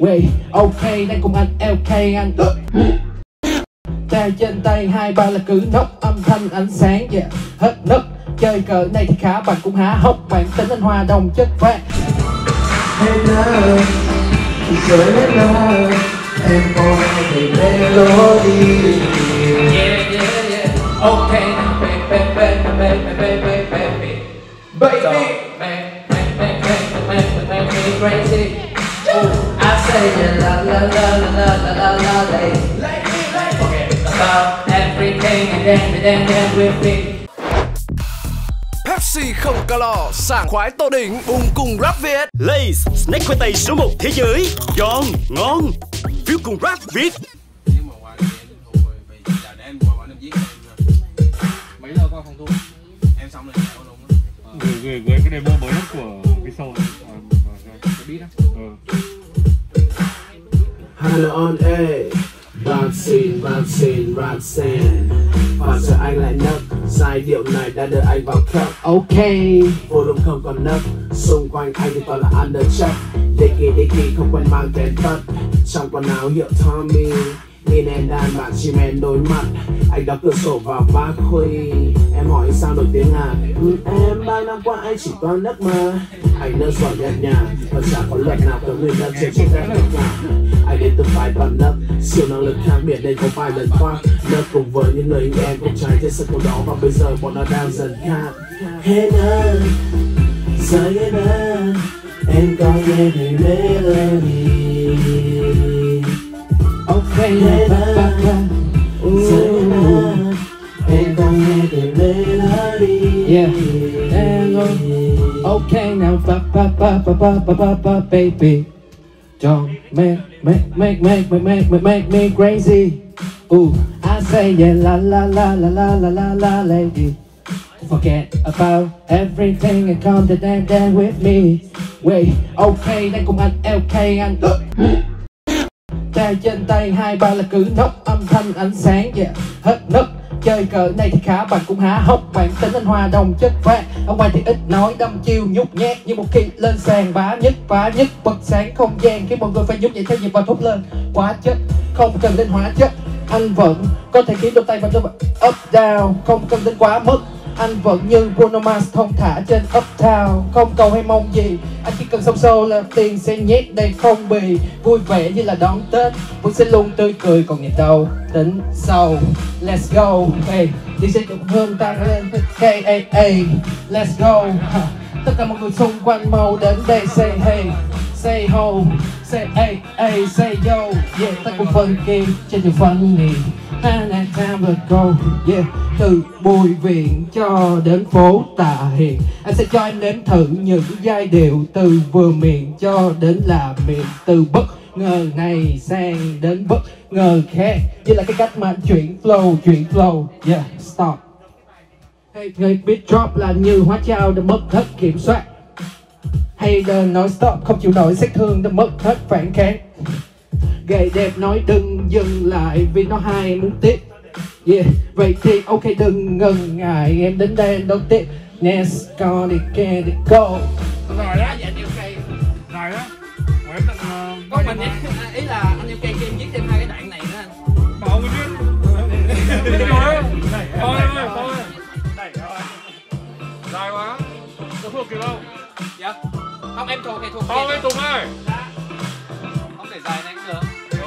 Wait, ok, đang cùng anh LK anh. Tay trên tay hai ba là cứ nốc âm thanh ánh sáng yeah. Hết nấc chơi cờ này thì khá bạn cũng há hốc. Bản tính anh hòa đồng chất vang Em ơi, rồi đến nơi. Em có thể melody Yeah, yeah, yeah. Ok, now baby, baby, baby, baby, baby Baby la la la la la la la lady. Lady, Pepsi không calo, sảng khoái tô đỉnh, bùng cùng rap Việt. Lay's snack khoai tây số 1 thế giới, giòn, ngon, phiếu cùng rap Việt. Mấy lâu qua phòng thu? Em xong rồi luôn á. Gửi gửi cái demo mới nhất của cái show này. Ờ, cái beat á. Ừ. Hà on A Roxin, Roxin, Roxanne Và giờ anh lại nấc. Sai điệu này đã đưa anh vào cup Ok Volume không còn nấc. Xung quanh anh thì toàn là underchuck Dicky, Dicky không quen mang tên tất Trong quần áo hiệu Tommy. Nhìn em đàn bạn chim em đôi mắt. Anh đóng cửa sổ vào bác Huy. Em hỏi sao nổi tiếng à? Ừ, Em bao năm qua anh chỉ toàn nấc mà Anh nơ giỏi đẹp nhà Và chả có luật nào cấm người nấc trên chiếc đất nước nào Anh đến từ phái toàn nấc Siêu năng lực khác biệt đây có vài lần khoác Nấc cùng với những người anh em cùng trái trên sân khấu đó Và bây giờ bọn nó đang dần khác. Hey nơ Say it nơ Em có nghe về melody Ok now ba ba ba Ooh. Em có nghe về Yeah. And now ba ba ba ba ba ba ba ba baby. Don't make make make make make make make make me crazy. Ooh I say yeah la la la la la la la la lady. Forget about everything and come to dance dance with me. Wait, okay đang cùng anh LK anh. Tay trên tay hai ba là cứ nốc âm thanh ánh sáng yeah. Hết nấc chơi cờ này thì khá bạn cũng há hốc bạn tính anh hòa đồng chất vang Ở ngoài thì ít nói, đâm chiêu nhút nhát Như một khi lên sàn, vá nhất vá nhất, Bật sáng không gian khi mọi người phải nhúc nhảy theo nhịp và thốt lên. Quá chất, không cần đến hóa chất. Anh vẫn có thể khiến đôi tay vào đôi up down, Không cần đến quá mức anh vẫn như Bruno Mars thông thả trên Uptown. Không cầu hay mong gì Anh chỉ cần sâu sâu là tiền sẽ nhét đầy phong bì. Vui vẻ như là đón Tết Vẫn sẽ luôn tươi cười còn ngày đầu Tính sau. Let's go. Hey, Đi sẽ chụp hương tăng lên. K.A.A. Let's go. Tất cả mọi người xung quanh mau đến đây. Say hey Say ho Say hey hey say yo. Yeah ta cùng phân kỳ trên đường phân nghỉ Na na long ago Yeah. Từ bùi viện cho đến phố tạ hiền Anh sẽ cho em nếm thử những giai điệu Từ vừa miệng cho đến là miệng Từ bất. Ngờ này sang đến bất ngờ khác. Như là cái cách mà anh chuyển flow Chuyển flow. Yeah stop. Hey, hey, beat drop là như hóa trao đã mất hết kiểm soát. Hay đơn nói stop không chịu nổi sát thương đã mất hết phản kháng. Gầy đẹp nói đừng dừng lại vì nó hay muốn tiếp. Yeah, vậy thì ok đừng ngần ngại em đến đây đón tiếp. Let's go đi get it go. Rồi đó dạ nhiều cây rồi đó rồi em tặng uh, Có mình ý là anh yêu cây em viết thêm hai cái đoạn này nữa anh. Bảo mình biết biết rồi thôi thôi thôi. Rồi. Dài quá. Có thuộc kịp không Dạ. Không em thuộc thì thuộc không em tùng ơi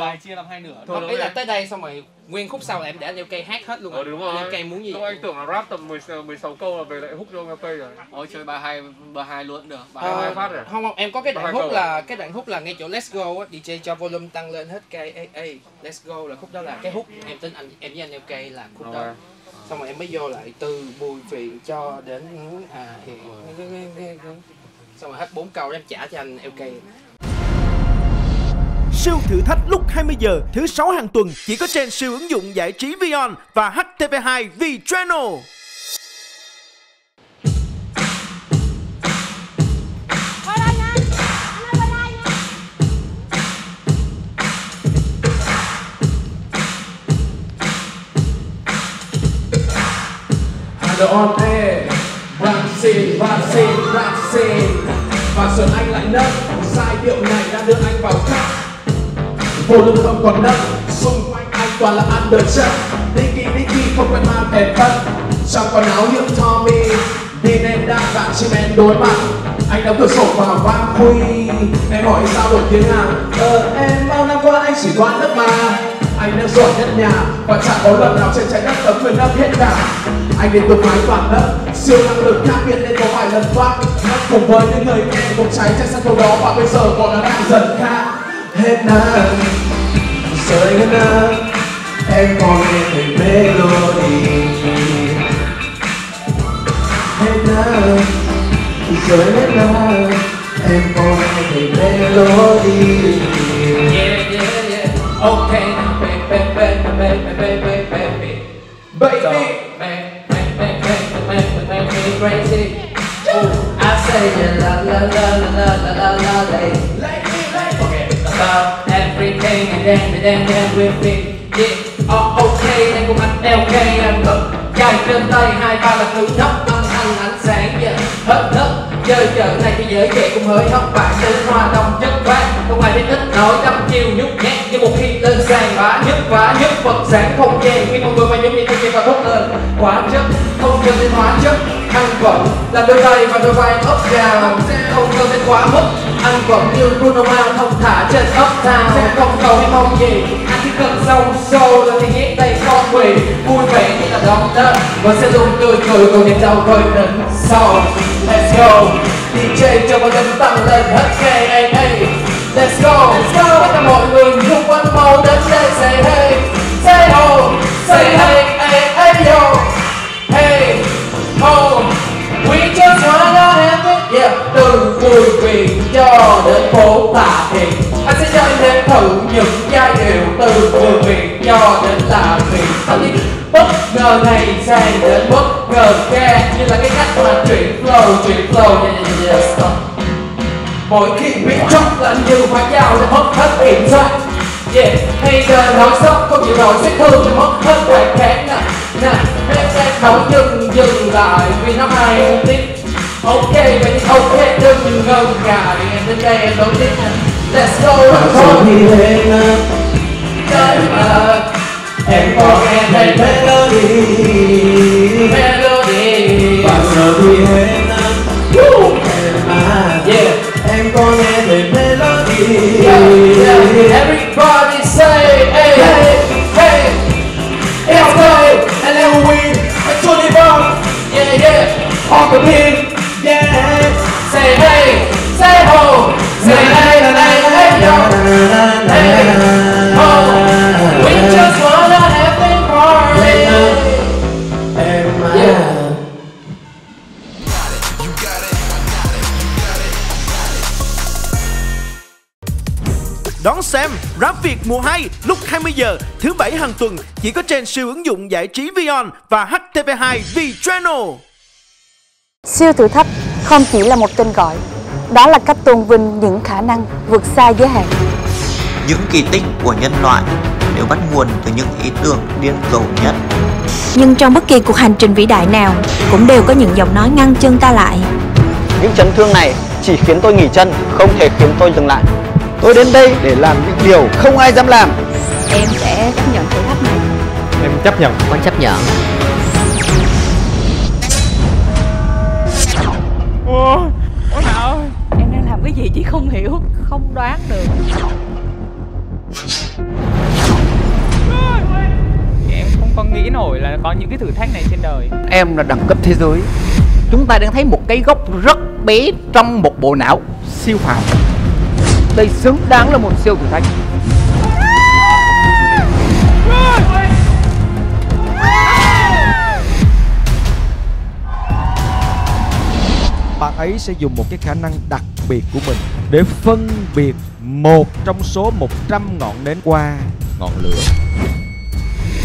bài chia làm hai nửa Thôi ý là rồi. tới đây xong rồi nguyên khúc sau là em để anh yêu cây hát hết luôn Ờ đúng rồi Anh yêu cây muốn gì? Lúc anh tưởng là rap tầm 10, 16 câu là về lại hút cho ông cây rồi. Ôi chơi bài hai bài hai luôn được. Bài Ờ, hai phát rồi. không không em có cái đoạn hút là cái đoạn hút là ngay chỗ Let's Go á DJ cho volume tăng lên hết cây ê, ê, Let's Go là khúc đó là cái hút em tính anh em với anh LK là khúc đó. Rồi. xong rồi em mới vô lại từ bùi viện cho đến à hiện xong rồi hết bốn câu em trả cho anh LK Siêu thử thách lúc 20 giờ thứ sáu hàng tuần chỉ có trên siêu ứng dụng giải trí Vion và HTV2 V Channel. On air Roxin, Roxin, Roxin Và giờ anh lại nấc Sai điệu này đã đưa anh vào cup vô lưng không còn đất xung quanh anh toàn là under chất Nicky Nicky không quen mang đèn thân trong quần áo hiệu Tommy, đi nên đang bạn chim em đối mặt. Anh đóng cửa sổ và vang khuy. Em hỏi sao đổi tiếng à? ờ em bao năm qua anh chỉ đoán lớp mà. Anh đã giỏi nhất nhà, và chẳng có lần nào trên trái đất tấm quyền đất hết cả. Anh đến tục mái toàn đất siêu năng lực khác biệt nên có vài lần thoát. Ngất cùng với những người nghe cũng cháy trên sân khấu đó, và bây giờ bọn nó đang dần khác hết nắng. Rơi hết nắng em còn nghe thấy melody. Hết nắng rơi hết nắng em còn nghe thấy melody. Yeah, yeah, yeah. Okay, now, baby, baby, baby, baby, đen and đen and quên then. Yeah, oh, okay, đang cùng anh đeo cây anh ngực dài trên tay hai ba là cự thấp âm thanh ánh sáng yeah. hớt hớt chơi chợ này thì dễ dễ cũng hơi thất bại. Đến hoa đông chất phát không ai biết ít nói. Đâm chiêu nhút nhát như một khi lên sàn phá nhất phá nhất. Vật sáng không gian khi con người mà giống như tôi chỉ và thốt lên. Hóa chất không cần đến hóa chất. Ăn vẫn là đôi tay và đôi vai ấp gào không cần đến quá mức ăn vẫn như Bruno Mars thông thả trên ấp sẽ không cầu hay mong gì anh chỉ cần sâu sâu là thì nhét tay con quỳ. Vui vẻ như là đón tết. Và sẽ luôn tươi cười cùng nhau đau khơi đỉnh sau let's go. DJ cho mọi người tăng lên hết cây hey, hey. Let's go, let's go Tất cả mọi người xung quanh mau đến đây say hey. Say ho, say hey, flow, chuyển flow Yeah, yeah, yeah, Mỗi khi biết chốc là như phải giao để mất hết kiểm soát Yeah, hay giờ nói sốc không chịu nổi sẽ thương thì mất hết bài kháng nè. Nè, em sẽ nói dừng dừng lại vì nó hay tiếp Ok, vậy ok, đừng ngần ngại Em đến đây em nói tiếp nè. Let's go, rồi thì hết nắng Trời ơi, em có nghe thấy melody melody và giờ thì hết On the pin, yeah. Say hey, say ho. Say hey, hey, hey, yo. Hey, ho. We just wanna have a party. Yeah. Đón xem Rap Việt mùa 2 lúc 20 giờ thứ bảy hàng tuần chỉ có trên siêu ứng dụng giải trí Vion và HTV2 V Channel. Siêu thử thách không chỉ là một tên gọi, đó là cách tôn vinh những khả năng vượt xa giới hạn. Những kỳ tích của nhân loại đều bắt nguồn từ những ý tưởng điên rồ nhất. Nhưng trong bất kỳ cuộc hành trình vĩ đại nào cũng đều có những giọng nói ngăn chân ta lại. Những chấn thương này chỉ khiến tôi nghỉ chân, không thể khiến tôi dừng lại. Tôi đến đây để làm những điều không ai dám làm. Em sẽ chấp nhận thử thách này. Em chấp nhận Con chấp nhận. Gì chị không hiểu, không đoán được. Em không có nghĩ nổi là có những cái thử thách này trên đời Em là đẳng cấp thế giới. Chúng ta đang thấy một cái gốc rất bé trong một bộ não siêu phàm. Đây xứng đáng là một siêu thử thách. bạn ấy sẽ dùng một cái khả năng đặc biệt của mình để phân biệt một trong số 100 ngọn nến qua ngọn lửa.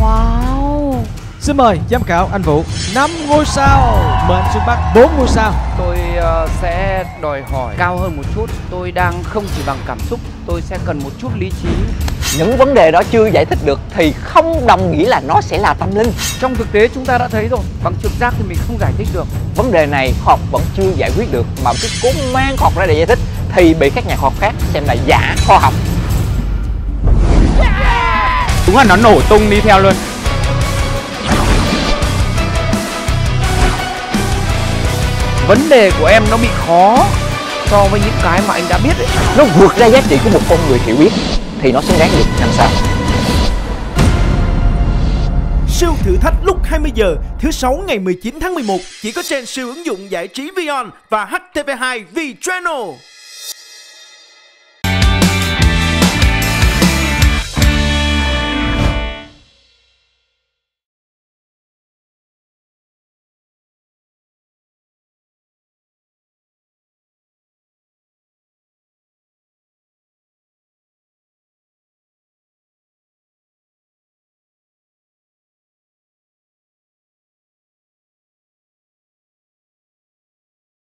Wow. Xin mời giám khảo anh Vũ 5 ngôi sao, mời anh Xuân Bắc 4 ngôi sao. Tôi ờ, sẽ đòi hỏi cao hơn một chút. Tôi đang không chỉ bằng cảm xúc, tôi sẽ cần một chút lý trí. Những vấn đề đó chưa giải thích được thì không đồng nghĩa là nó sẽ là tâm linh. Trong thực tế chúng ta đã thấy rồi, bằng trực giác thì mình không giải thích được. Vấn đề này khoa học vẫn chưa giải quyết được mà cứ cố mang khoa học ra để giải thích thì bị các nhà khoa học khác xem là giả khoa học. đúng là nó nổ tung đi theo luôn vấn đề của em nó bị khó so với những cái mà anh đã biết ấy. nó vượt ra giá trị của một con người hiểu biết thì nó xứng đáng được năm sao Siêu thử thách lúc 20 giờ, thứ sáu ngày 19 tháng 11 chỉ có trên siêu ứng dụng giải trí Vion và HTV2 V Channel.